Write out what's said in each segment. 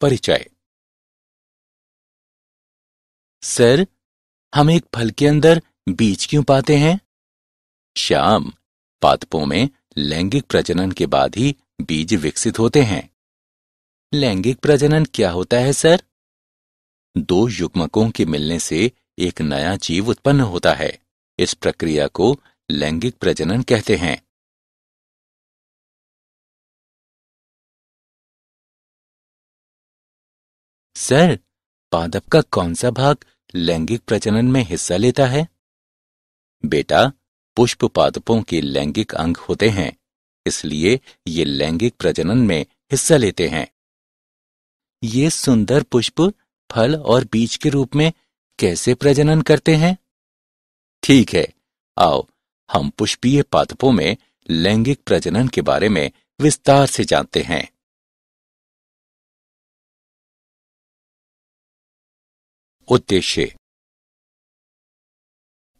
परिचय। सर, हम एक फल के अंदर बीज क्यों पाते हैं? श्याम, पादपों में लैंगिक प्रजनन के बाद ही बीज विकसित होते हैं। लैंगिक प्रजनन क्या होता है, सर? दो युग्मकों के मिलने से एक नया जीव उत्पन्न होता है। इस प्रक्रिया को लैंगिक प्रजनन कहते हैं। सर, पादप का कौन सा भाग लैंगिक प्रजनन में हिस्सा लेता है? बेटा, पुष्प पादपों के लैंगिक अंग होते हैं, इसलिए ये लैंगिक प्रजनन में हिस्सा लेते हैं। ये सुंदर पुष्प फल और बीज के रूप में कैसे प्रजनन करते हैं? ठीक है, आओ, हम पुष्पीय पादपों में लैंगिक प्रजनन के बारे में विस्तार से जानते हैं। उद्देश्य।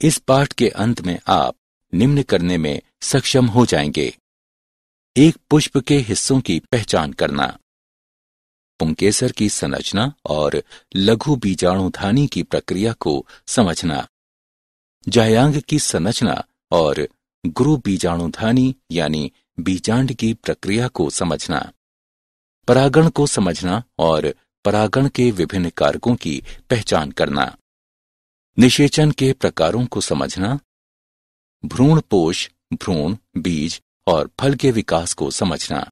इस पाठ के अंत में आप निम्न करने में सक्षम हो जाएँगे। एक पुष्प के हिस्सों की पहचान करना। पुंकेसर की संरचना और लघु बीजाणुधानी की प्रक्रिया को समझना। जायांग की संरचना और गुरु बीजाणुधानी यानी बीजांड की प्रक्रिया को समझना। परागण को समझना और परागण के विभिन्न कारकों की पहचान करना। निषेचन के प्रकारों को समझना। भ्रूण पोष, भ्रूण, बीज और फल के विकास को समझना।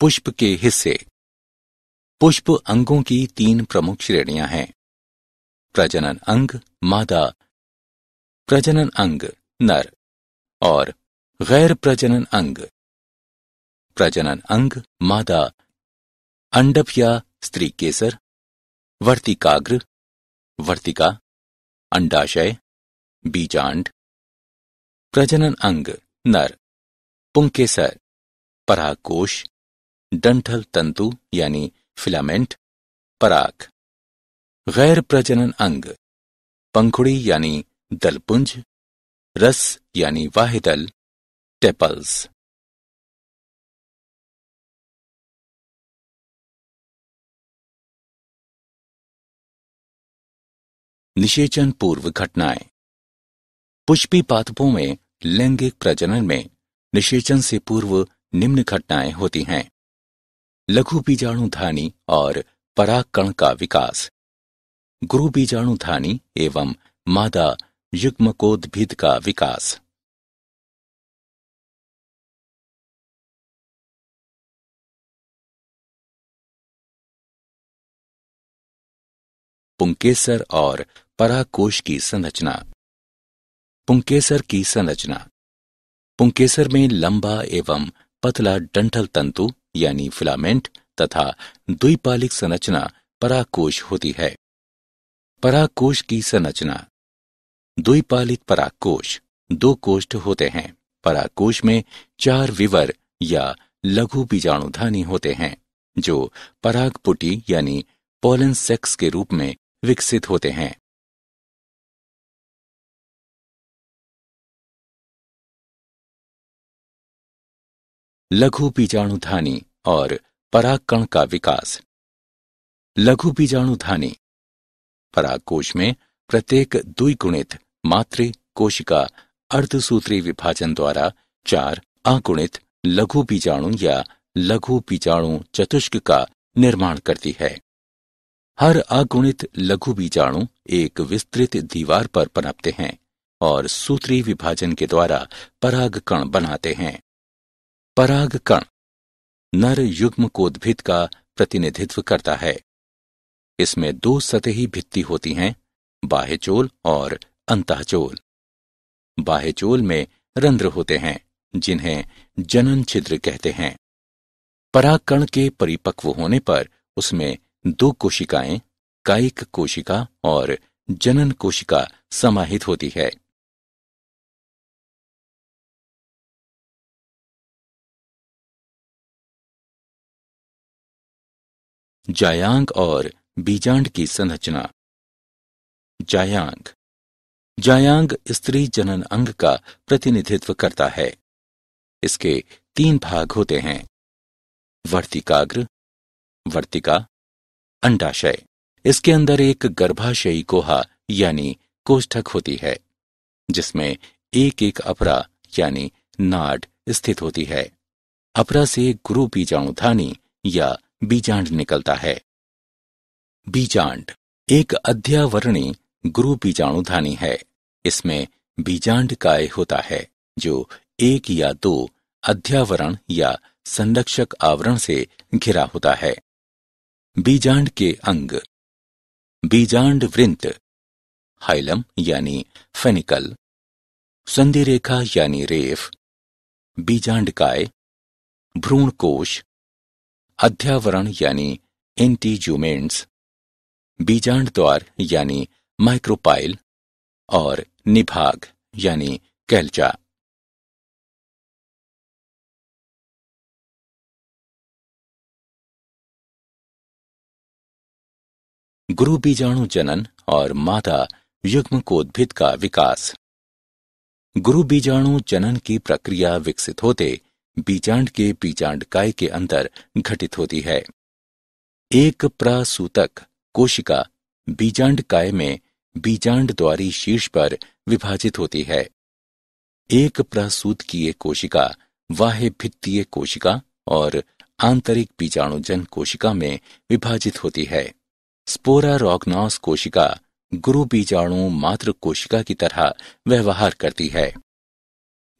पुष्प के हिस्से। पुष्प अंगों की तीन प्रमुख श्रेणियाँ हैं। प्रजनन अंग, मादा। प्रजनन अंग, नर। और गैर प्रजनन अंग। प्रजनन अंग, मादा। अंडप या स्त्री केसर। वर्तिकाग्र, वर्तिका। अंडाशय, बीजांड। प्रजनन अंग, नर। पुंकेसर पराकोश डंठल तंतु, यानी फिलामेंट, पराग। गैर प्रजनन अंग। पंखुड़ी यानी दलपुंज, रस यानी वाहिदल, टेपल्स। निषेचन पूर्व घटनाएँ। पुष्पी पादपों में लैंगिक प्रजनन में निषेचन से पूर्व निम्न घटनाएँ होती हैं। लघु बीजाणुधानी और पराग का विकास। गुरु बीजाणु धानी एवं मादा युग्मकोद्भिद का विकास। पुंकेसर और पराकोश की संरचना। पुंकेसर की संरचना। पुंकेसर में लंबा एवं पतला डंठल तंतु, यानी फिलामेंट, तथा द्विपालिक संरचना पराकोश होती है। पराकोश की संरचना। द्विपालित पराकोश दो कोष्ठ होते हैं। पराकोश में चार विवर या लघु बीजाणुधानी होते हैं, जो परागपुटी यानी पोलन सेक्स के रूप में विकसित होते हैं। लघु बीजाणुधानी और परागकण का विकास। लघु बीजाणुधानी परागकोश में प्रत्येक द्विगुणित मातृ कोशिका अर्धसूत्री विभाजन द्वारा चार अगुणित लघु बीजाणु या लघु बीजाणु चतुष्क का निर्माण करती है। हर अगुणित लघु बीजाणु एक विस्तृत दीवार पर पनपते हैं और सूत्री विभाजन के द्वारा पराग कण बनाते हैं। पराग कण नर युग्म कोद्भिद का प्रतिनिधित्व करता है। इसमें दो सतही भित्ति होती हैं बाह्यचोल और अंतःचोल। बाह्यचोल में रंध्र होते हैं, जिन्हें जनन छिद्र कहते हैं। परागकण के परिपक्व होने पर उसमें दो कोशिकाएँ, कायिक कोशिका और जनन कोशिका समाहित होती है। जायांग और बीजांड की संरचना। जायांग। जायांग स्त्री जनन अंग का प्रतिनिधित्व करता है। इसके तीन भाग होते हैं। वर्तिकाग्र, वर्तिका, अंडाशय। इसके अंदर एक गर्भाशयी कोहा यानी कोष्ठक होती है, जिसमें एक एक अपरा यानी नाड स्थित होती है। अपरा से गुरु बीजाणुधानी या बीजांड निकलता है। बीजांड। एक अध्यावरणी गुरु बीजाणुधानी है। इसमें बीजांड काय होता है, जो एक या दो अध्यावरण या संरक्षक आवरण से घिरा होता है। बीजांड के अंग। बीजांड वृंत, हाइलम यानी फेनिकल संधि रेखा यानी रेफ, बीजांड काय, भ्रूण कोश, अध्यावरण यानी एंटीजूमेंट्स बीजांड द्वार यानी माइक्रोपाइल, और निभाग, यानी कैल्चा। गुरु बीजाणु जनन और माता युग्म कोद्भिद का विकास। गुरु बीजाणु जनन की प्रक्रिया विकसित होते बीजांड के बीजांड काय के अंदर घटित होती है। एक प्रासूतक कोशिका बीजांड काय में बीजांड द्वारी शीर्ष पर विभाजित होती है। एक प्रसूत की एक कोशिका, वाह्य भित्तीय कोशिका और आंतरिक बीजाणुजन कोशिका में विभाजित होती है। स्पोरा रॉगनॉस कोशिका गुरु बीजाणु मात्र कोशिका की तरह व्यवहार करती है।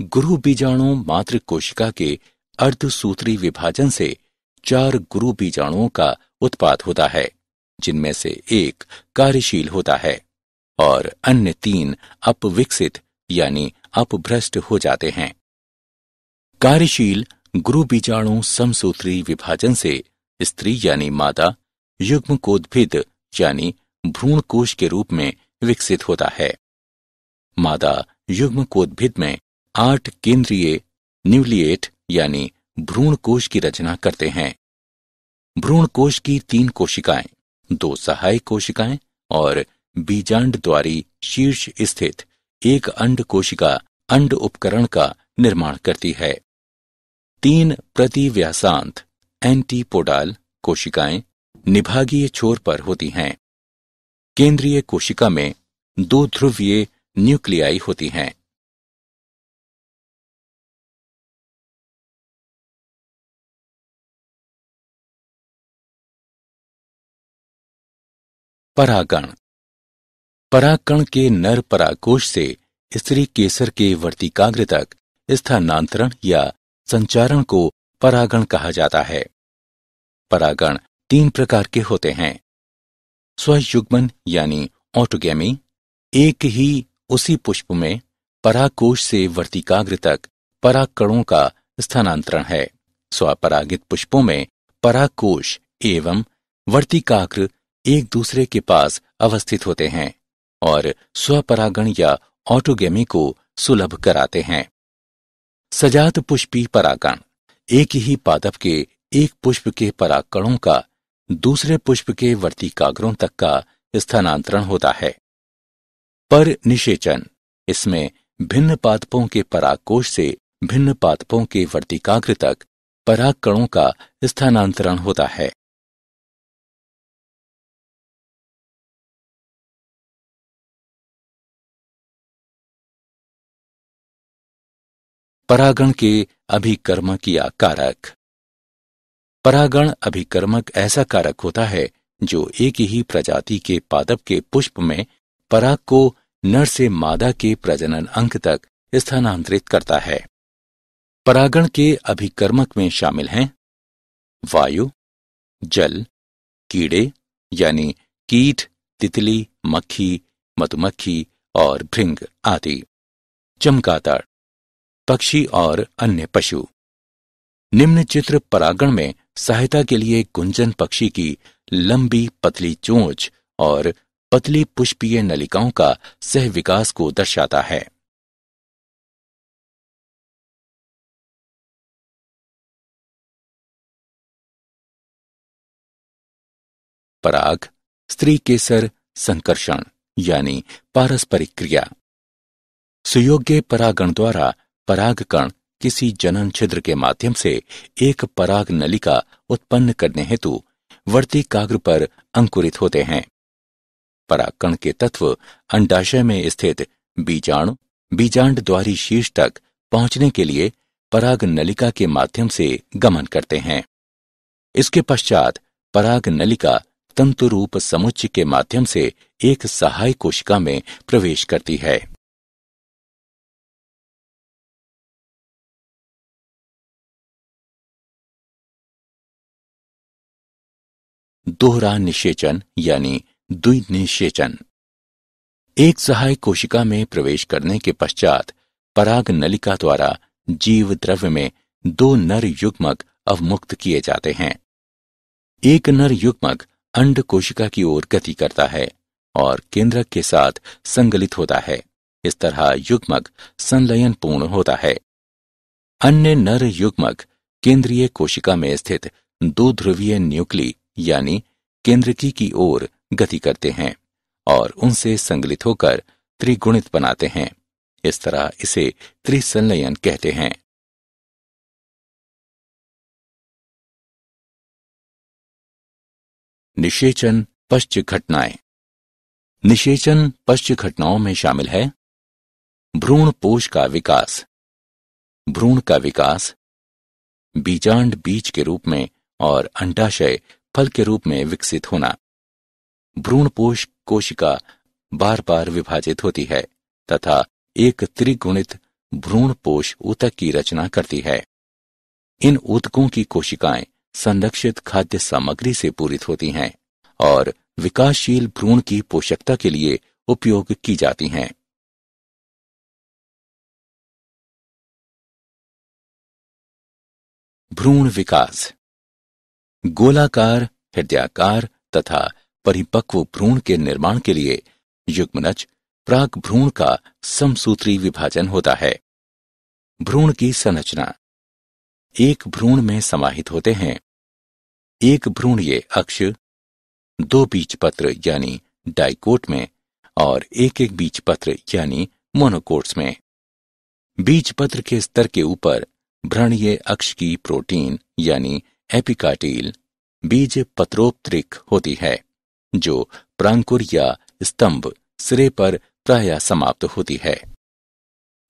गुरु बीजाणु मात्र कोशिका के अर्धसूत्री विभाजन से चार गुरु बीजाणुओं का उत्पाद होता है। जिनमें से एक कार्यशील होता है और अन्य तीन अपविकसित, यानी अपभ्रष्ट हो जाते हैं। कार्यशील गुरु बीजाणु समसूत्री विभाजन से स्त्री यानी मादा युग्म कोद्भिद यानी भ्रूण कोश के रूप में विकसित होता है। मादा युग्म कोद्भिद में आठ केंद्रीय न्यूलिएट यानी भ्रूण कोश की रचना करते हैं। भ्रूण कोश की तीन कोशिकाएँ दो सहायक कोशिकाएँ और बीजांड द्वारी शीर्ष स्थित एक अंड कोशिका अंड उपकरण का निर्माण करती है। तीन प्रति व्यासांत एंटीपोडाल कोशिकाएँ निभागीय छोर पर होती हैं। केंद्रीय कोशिका में दो ध्रुवीय न्यूक्लियाई होती हैं। परागण। परागकण के नर परागकोश से स्त्री केसर के वर्तिकाग्र तक स्थानांतरण या संचारण को परागण कहा जाता है। परागण तीन प्रकार के होते हैं। स्वयुग्मन यानी ऑटोगेमी, एक ही उसी पुष्प में परागकोश से वर्तिकाग्र तक परागकणों का स्थानांतरण है। स्वपरागित पुष्पों में परागकोश एवं वर्तिकाग्र एक दूसरे के पास अवस्थित होते हैं और स्वपरागण या ऑटोगेमी को सुलभ कराते हैं। सजात पुष्पी परागण। एक ही पादप के एक पुष्प के परागकणों का दूसरे पुष्प के वर्तिकाग्रों तक का स्थानांतरण होता है। पर निषेचन। इसमें भिन्न पादपों के परागकोश से भिन्न पादपों के वर्तिकाग्र तक परागकणों का स्थानांतरण होता है। परागण के अभिकर्मक या कारक। परागण अभिकर्मक ऐसा कारक होता है, जो एक ही प्रजाति के पादप के पुष्प में पराग को नर से मादा के प्रजनन अंक तक स्थानांतरित करता है। परागण के अभिकर्मक में शामिल हैं, वायु, जल, कीड़े, यानी कीट, तितली, मक्खी, मधुमक्खी और भृंग आदि। चमकादड़ पक्षी और अन्य पशु। निम्न चित्र परागण में सहायता के लिए गुंजन पक्षी की लंबी पतली चोंच और पतली पुष्पीय नलिकाओं का सह विकास को दर्शाता है। पराग, स्त्री केसर संकर्षण, यानी पारस्परिक क्रिया। सुयोग्य परागण द्वारा पराग कण किसी जनन छिद्र के माध्यम से एक पराग नलिका उत्पन्न करने हेतु वर्ती काग्र पर अंकुरित होते हैं। परागकण के तत्व अंडाशय में स्थित बीजाणु, बीजांड द्वारी शीर्ष तक पहुँचने के लिए पराग नलिका के माध्यम से गमन करते हैं। इसके पश्चात पराग नलिका तंतु रूप समुच्च के माध्यम से एक सहाय कोशिका में प्रवेश करती है। दोहरा निषेचन, यानी द्विनिषेचन। एक सहाय कोशिका में प्रवेश करने के पश्चात, पराग नलिका द्वारा जीव द्रव्य में दो नर युग्मक अवमुक्त किए जाते हैं। एक नर युग्मक अंड कोशिका की ओर गति करता है और केंद्रक के साथ संगलित होता है। इस तरह युग्मक संलयन पूर्ण होता है। अन्य नर युग्मक केंद्रीय कोशिका में स्थित दो ध्रुवीय न्यूक्ली, यानी केंद्रकी की ओर गति करते हैं और उनसे संगलित होकर त्रिगुणित बनाते हैं। इस तरह इसे त्रिसंलयन कहते हैं। निषेचन पश्च घटनाएँ निषेचन पश्च घटनाओं में शामिल है। भ्रूण पोष का विकास। भ्रूण का विकास। बीजांड बीज के रूप में और अंडाशय फल के रूप में विकसित होना। भ्रूणपोष कोशिका बार बार विभाजित होती है, तथा एक त्रिगुणित भ्रूणपोष ऊतक की रचना करती है। इन ऊतकों की कोशिकाएँ संरक्षित खाद्य सामग्री से पूरित होती हैं, और विकासशील भ्रूण की पोषकता के लिए उपयोग की जाती हैं। भ्रूण विकास गोलाकार, हृदयाकार तथा परिपक्व भ्रूण के निर्माण के लिए युग्मनज प्राग भ्रूण का समसूत्री विभाजन होता है। भ्रूण की संरचना। एक भ्रूण में समाहित होते हैं। एक भ्रूण ये अक्ष, दो बीज पत्र यानी डाइकोट में और एक एक बीज पत्र यानी मोनोकोट्स में। बीज पत्र के स्तर के ऊपर भ्रणीय अक्ष की प्रोटीन यानी एपिकाटील बीज पत्रोपत्रिक होती है, जो प्रांकुर या स्तंभ सिरे पर प्राय समाप्त होती है।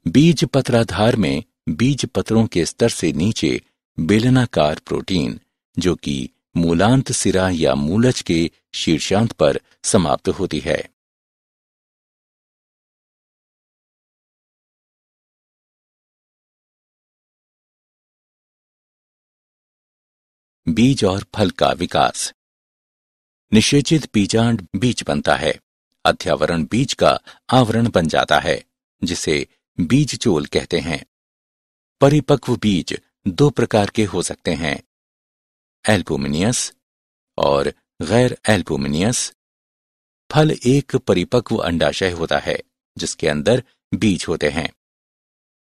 बीज पत्राधार में बीज पत्रों के स्तर से नीचे बेलनाकार प्रोटीन, जो कि मूलांत सिरा या मूलज के शीर्षांत पर समाप्त होती है। बीज और फल का विकास। निषेचित बीजांड बीज बनता है। अध्यावरण बीज का आवरण बन जाता है, जिसे बीज चोल कहते हैं। परिपक्व बीज दो प्रकार के हो सकते हैं। एल्बुमिनियस और गैर एल्बुमिनियस। फल एक परिपक्व अंडाशय होता है, जिसके अंदर बीज होते हैं।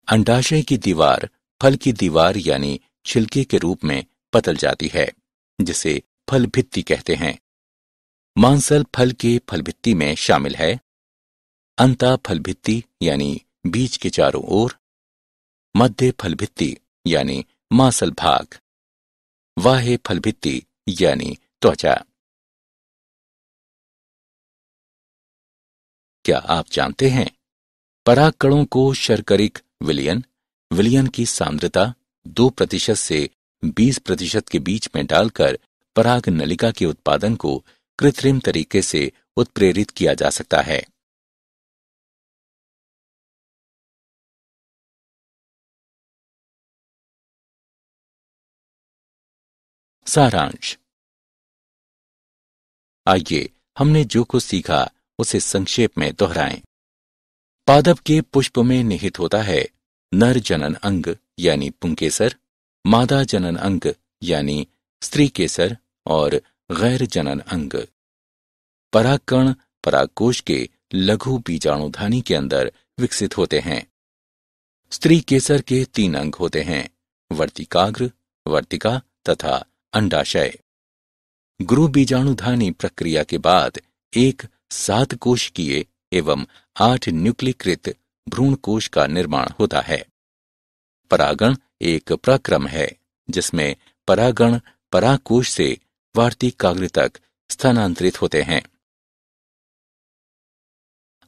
अंडाशय की दीवार फल की दीवार यानी छिलके के रूप में पतल जाती है, जिसे फल भित्ति कहते हैं। मांसल फल के फलभित्ति में शामिल है। अंता फलभित्ति यानी बीज के चारों ओर। मध्य फलभित्ति यानी मांसल भाग। वाहे फलभित्ति यानी त्वचा। क्या आप जानते हैं? परागकणों को शर्करिक विलियन विलियन की सांद्रता दो प्रतिशत से बीस प्रतिशत के बीच में डालकर पराग नलिका के उत्पादन को कृत्रिम तरीके से उत्प्रेरित किया जा सकता है। सारांश। आइए हमने जो कुछ सीखा उसे संक्षेप में दोहराएँ। पादप के पुष्प में निहित होता है नर जनन अंग यानी पुंकेसर मादा जनन अंग, यानी स्त्री केसर और गैर जनन अंग। परागकण, परागकोश के लघु बीजाणुधानी के अंदर विकसित होते हैं। स्त्री केसर के तीन अंग होते हैं, वर्तिकाग्र, वर्तिका तथा अंडाशय। गुरु बीजाणुधानी प्रक्रिया के बाद एक सात कोश कोशिकीय एवं आठ न्यूक्लिकृत भ्रूण कोश का निर्माण होता है। परागण एक प्रक्रम है, जिसमें परागण परागकोश से वार्तिकाग्र तक स्थानांतरित होते हैं।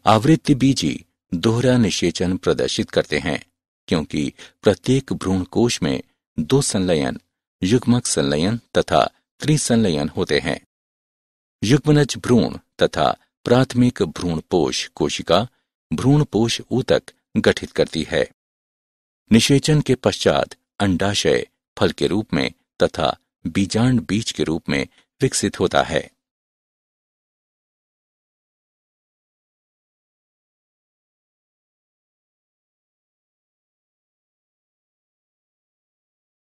आवृत्ति बीजी दोहरा निषेचन प्रदर्शित करते हैं, क्योंकि प्रत्येक भ्रूण कोश में दो संलयन, युग्मक संलयन तथा त्रिसंलयन होते हैं। युग्मनज भ्रूण तथा प्राथमिक भ्रूणपोष कोशिका भ्रूणपोष ऊतक गठित करती है। निषेचन के पश्चात अंडाशय फल के रूप में तथा बीजांड बीज के रूप में विकसित होता है।